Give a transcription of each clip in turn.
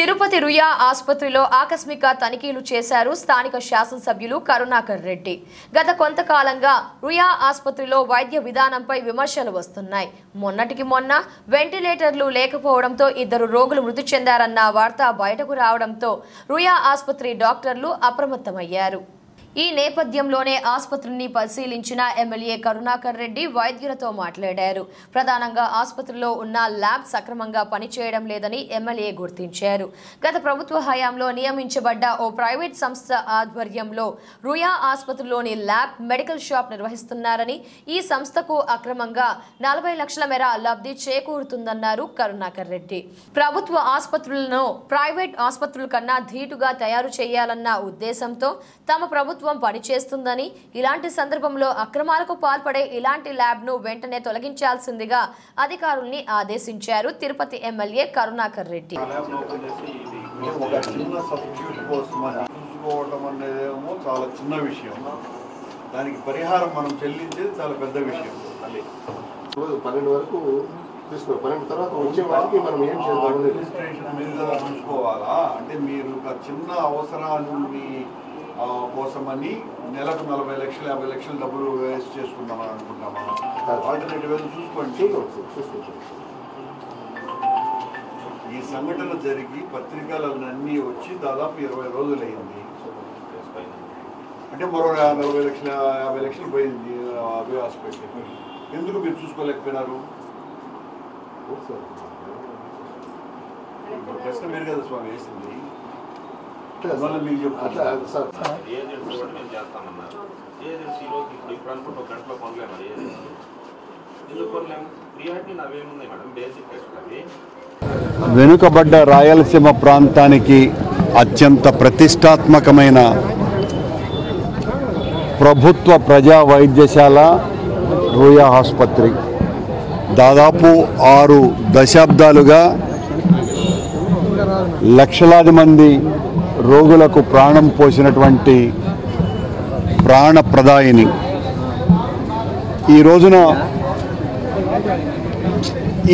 తిరుపతి రుయా ఆసుపత్రిలో ఆకస్మిక తనిఖీలు చేశారు స్థానిక శాసనసభ్యులు కరుణాకర్ రెడ్డి. గత కొంతకాలంగా రుయా ఆసుపత్రిలో వైద్య విధానంపై విమర్శలు వస్తున్నాయి. మొన్నటికి మొన్న వెంటిలేటర్లు లేకపోవడంతో ఇద్దరు రోగులు మృతి చెందారన్న వార్త బయటకు రావడంతో రుయా ఆసుపత్రి డాక్టర్లు అప్రమత్తమయ్యారు. ఈ నేపథ్యంలోనే ఆసుపత్రిని పరిశీలించిన ఎమ్మెల్యే కరుణాకర్ రెడ్డి వైద్యులతో మాట్లాడారు. ప్రధానంగా ఆసుపత్రిలో ఉన్న ల్యాబ్ సక్రమంగా పనిచేయడం లేదని ఎమ్మెల్యే గుర్తించారు. గత ప్రభుత్వ హయాంలో నియమించబడ్డ ఓ ప్రైవేట్ సంస్థ ఆధ్వర్యంలో రుయా ఆసుపత్రిలోని ల్యాబ్ మెడికల్ షాప్ నిర్వహిస్తున్నారని ఈ సంస్థకు అక్రమంగా నలభై లక్షల మేర లబ్ధి చేకూరుతుందన్నారు కరుణాకర్ రెడ్డి. ప్రభుత్వ ఆసుపత్రులను ప్రైవేట్ ఆసుపత్రుల కన్నా ధీటుగా తయారు చేయాలన్న ఉద్దేశంతో తమ ప్రభుత్వం పనిచేస్తుందని ఇలాంటి సందర్భంలో అక్రమాలకు పాల్పడే ఇలాంటి ల్యాబ్ను వెంటనే తొలగించాల్సిందిగా అధికారుల్ని ఆదేశించారు తిరుపతి ఎమ్మెల్యే కరుణాకర్ రెడ్డి. చాలా చిన్న విషయం. దానికి పరిహారం మనం చెల్లించేది చాలా పెద్ద విషయం. పన్నెండు వరకు తీసుకున్నాం పన్నెండు తర్వాత వచ్చే వారికి మనం ఏం చేద్దాం మీరు కదా చూసుకోవాలా అంటే మీరు ఒక చిన్న అవసరాన్ని కోసమని నెలకు నలభై లక్షలు యాభై లక్షలు డబ్బులు వేస్ట్ చేసుకుందామని అనుకుంటామా? ఆల్టర్నేటివ్ ఏదో చూసుకోండి. ఈ సంఘటన జరిగి పత్రికలన్నీ వచ్చి దాదాపు ఇరవై రోజులు అయింది అంటే మరో నలభై లక్షల యాభై లక్షలు పోయింది అభి హాస్పిటల్ ఎందుకు మీరు చూసుకోలేకపోయినారు? ప్రశ్న మీరు కదా స్వామి వేసింది. వెనుకబడ్డ రాయలసీమ ప్రాంతానికి అత్యంత ప్రతిష్టాత్మకమైన ప్రభుత్వ ప్రజా వైద్యశాల రూయా ఆసుపత్రి. దాదాపు ఆరు దశాబ్దాలుగా లక్షలాది మంది రోగులకు ప్రాణం పోసినటువంటి ప్రాణప్రదాయిని. ఈ రోజున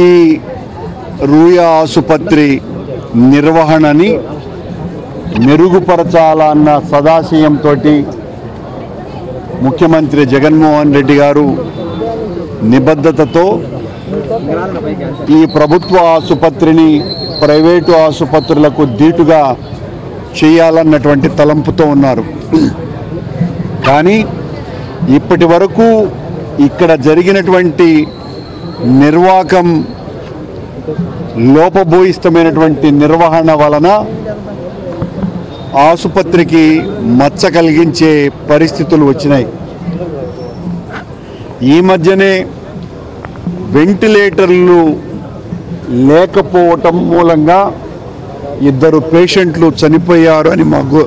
ఈ రూయా ఆసుపత్రి నిర్వహణని మెరుగుపరచాలన్న సదాశయంతో ముఖ్యమంత్రి జగన్మోహన్ రెడ్డి గారు నిబద్ధతతో ఈ ప్రభుత్వ ఆసుపత్రిని ప్రైవేటు ఆసుపత్రులకు ధీటుగా చేయాలన్నటువంటి తలంపుతో ఉన్నారు. కానీ ఇప్పటి వరకు ఇక్కడ జరిగినటువంటి నిర్వాకం లోపభూయిష్టమైనటువంటి నిర్వహణ వలన ఆసుపత్రికి మచ్చ కలిగించే పరిస్థితులు వచ్చినాయి. ఈ మధ్యనే వెంటిలేటర్లు లేకపోవటం మూలంగా ఇద్దరు పేషెంట్లు చనిపోయారు అని మాకు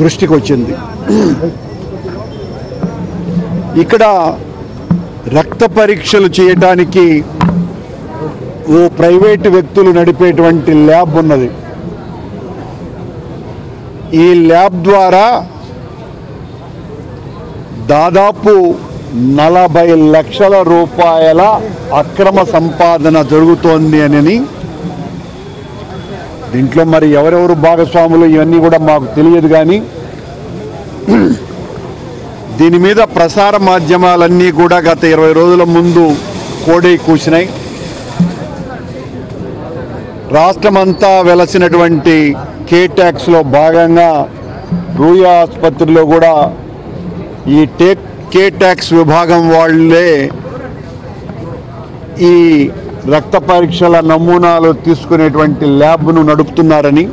దృష్టికి వచ్చింది. ఇక్కడ రక్త పరీక్షలు చేయడానికి ఓ ప్రైవేటు వ్యక్తులు నడిపేటువంటి ల్యాబ్ ఉన్నది. ఈ ల్యాబ్ ద్వారా దాదాపు నలభై లక్షల రూపాయల అక్రమ సంపాదన జరుగుతోంది అని దీంట్లో మరి ఎవరెవరు భాగస్వాములు ఇవన్నీ కూడా మాకు తెలియదు కానీ దీని మీద ప్రసార మాధ్యమాలన్నీ కూడా గత ఇరవై రోజుల ముందు కోడై కూసినాయి. రాష్ట్రమంతా వెలసినటువంటి కే ట్యాక్స్లో భాగంగా రూయా ఆసుపత్రిలో కూడా ఈ టేక్ కే ట్యాక్స్ విభాగం వాళ్ళే ఈ రక్త పరీక్షల నమూనాలు తీసుకునేటువంటి ల్యాబ్ను నడుపుతున్నారని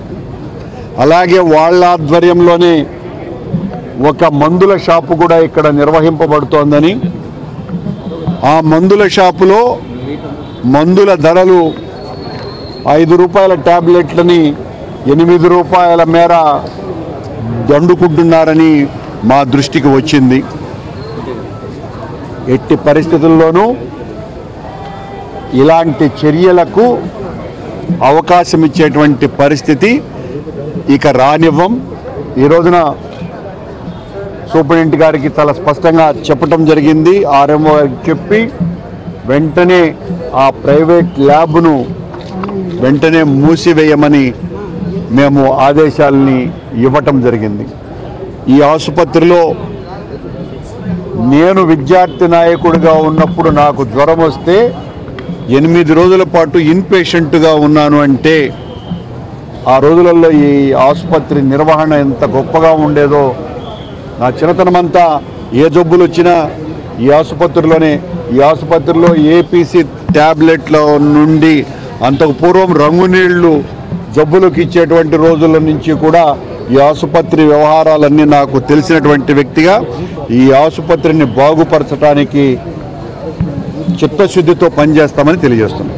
అలాగే వాళ్ళ ఆధ్వర్యంలోనే ఒక మందుల షాపు కూడా ఇక్కడ నిర్వహింపబడుతోందని. ఆ మందుల షాపులో మందుల ధరలు ఐదు రూపాయల ట్యాబ్లెట్లని ఎనిమిది రూపాయల మేర దండుకుంటున్నారని మా దృష్టికి వచ్చింది. ఎట్టి పరిస్థితుల్లోనూ ఇలాంటి చర్యలకు అవకాశం ఇచ్చేటువంటి పరిస్థితి ఇక రానివ్వం. ఈ రోజున సూపరింటెండెంట్ గారికి చాలా స్పష్టంగా చెప్పటం జరిగింది. ఆర్ఎంఓ గారికి చెప్పి వెంటనే ఆ ప్రైవేట్ ల్యాబ్ను వెంటనే మూసివేయమని మేము ఆదేశాలని ఇవ్వటం జరిగింది. ఈ ఆసుపత్రిలో నేను విద్యార్థి నాయకుడిగా ఉన్నప్పుడు నాకు జ్వరం వస్తే ఎనిమిది రోజుల పాటు ఇన్పేషెంట్గా ఉన్నాను అంటే ఆ రోజులలో ఈ ఆసుపత్రి నిర్వహణ ఎంత గొప్పగా ఉండేదో నా చిన్నతనమంతా ఏ జబ్బులు వచ్చినా ఈ ఆసుపత్రిలోనే ఈ ఆసుపత్రిలో ఏపీసీ ట్యాబ్లెట్ల నుండి అంతకు పూర్వం రంగునీళ్ళు జబ్బులకు ఇచ్చేటువంటి రోజుల నుంచి కూడా ఈ ఆసుపత్రి వ్యవహారాలన్నీ నాకు తెలిసినటువంటి వ్యక్తిగా ఈ ఆసుపత్రిని బాగుపరచడానికి చిత్తశుద్ధితో పనిచేస్తామని తెలియజేస్తున్నాం.